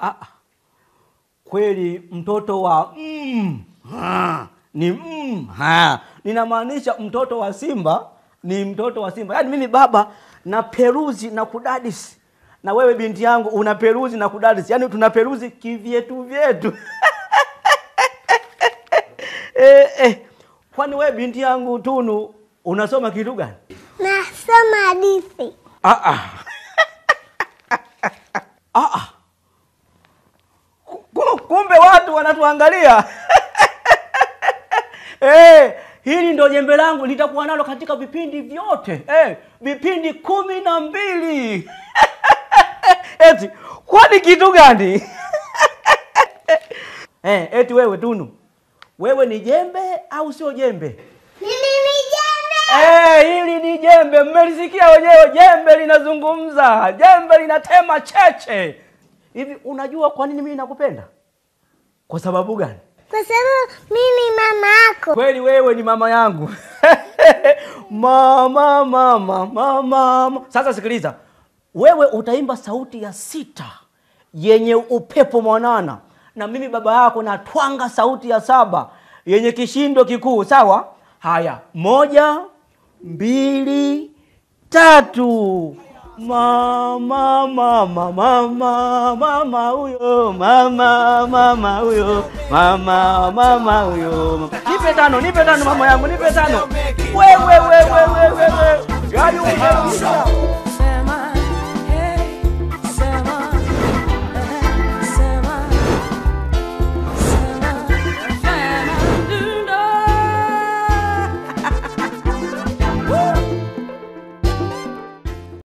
Ah, kweli mtoto wa mm, ha, ni mm, ha. Ninamaanisha mtoto wa Simba ni mtoto wa Simba. Yaani mimi baba na peruzi na kudadisi na wewe binti yangu una peruzi na kudadisi, yaani tuna peruzi kivyetu vyetu eh, eh. Kwani wewe binti yangu Tunu unasoma kitu gani? Nasoma hadithi. Ah, ah. Ah, ah. Ku- Kumbe watu wanatuangalia. Eh, hili ndo jembe langu litakuwa nalo katika vipindi vyote eh, vipindi kumi na mbili eti kwani kitu gani eh, eti wewe Tunu, wewe ni jembe au sio jembe? Mimi ni jembe. Eh, hili ni jembe, mmelisikia wenyewe, jembe linazungumza, jembe linatema cheche. Hivi unajua kwa nini mimi nakupenda? Kwa sababu gani? Kwa sababu mimi ni mama yako. Kweli wewe ni mama yangu. mama, mama, mama, mama. Sasa sikiliza, wewe utaimba sauti ya sita yenye upepo mwanana, na mimi baba yako natwanga sauti ya saba yenye kishindo kikuu. Sawa? Haya, moja, mbili, tatu. Mama, mama, mama, mama huyo, mama, mama huyo, mama, mama huyo. Nipe tano, nipe tano mama yangu, nipe tano. Wewe, wewe, wewe, wewe. Yaani umeisha.